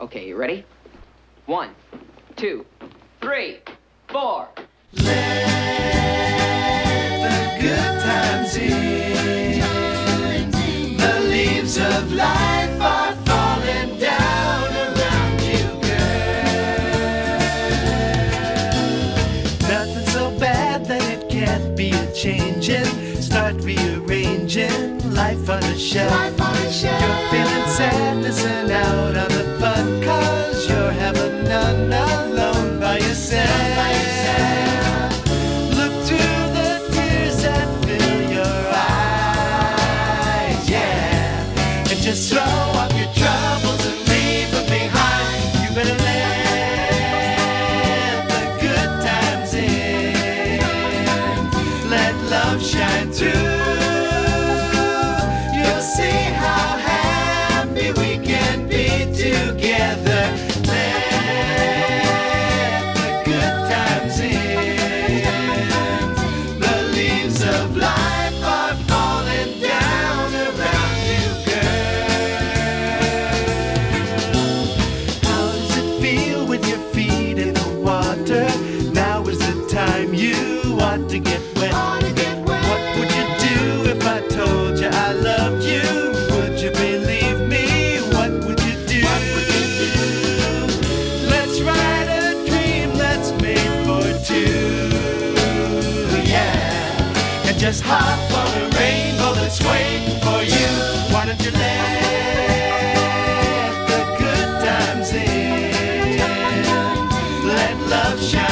Okay, you ready? One, two, three, four. Let the good times in. The leaves of life are falling down around you, girl. Nothing so bad that it can't be a changing. Start rearranging life on a shelf. You're feeling sad, listen out on love shine through. You'll see how happy we can be together. Let the good times in. The leaves of life are falling down around you, girl. How does it feel with your feet in the water? Now is the time you want to get wet. just hop on a rainbow that's waiting for you. Why don't you let the good times in? Let love shine.